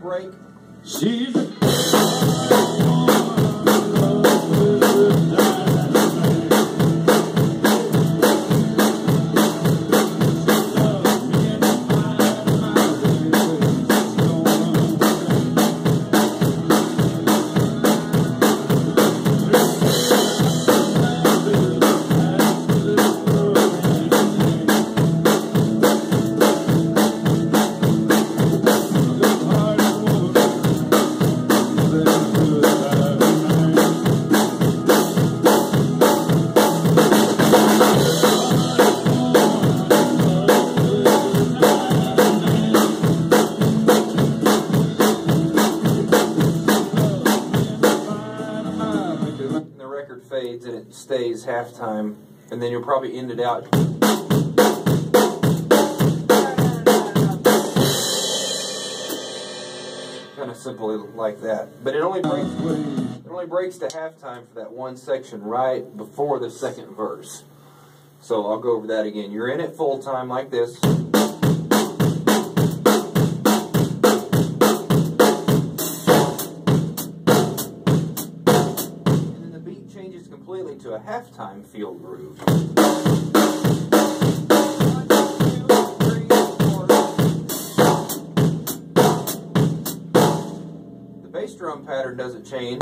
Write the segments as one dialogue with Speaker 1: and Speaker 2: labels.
Speaker 1: break.
Speaker 2: She's
Speaker 1: fades and it stays halftime, and then you'll probably end it out. Kind of simply like that. But it only breaks it only breaks to halftime for that one section right before the second verse. So I'll go over that again. You're in it full time like this. Completely to a halftime feel groove. The bass drum pattern doesn't change.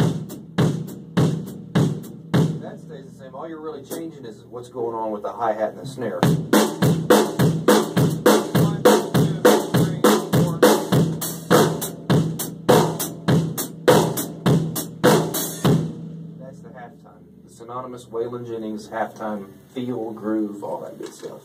Speaker 1: That stays the same. All you're really changing is what's going on with the hi hat and the snare. Synonymous Waylon Jennings halftime feel, groove, all that good stuff.